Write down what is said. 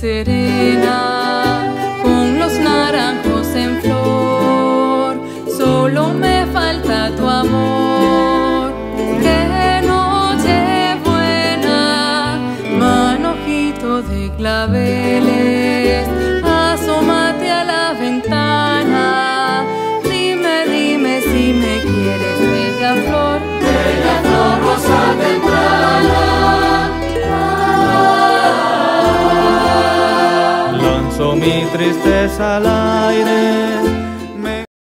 serena, con los naranjos en flor, solo me falta tu amor. Qué noche buena, manojito de claveles, mi tristeza al aire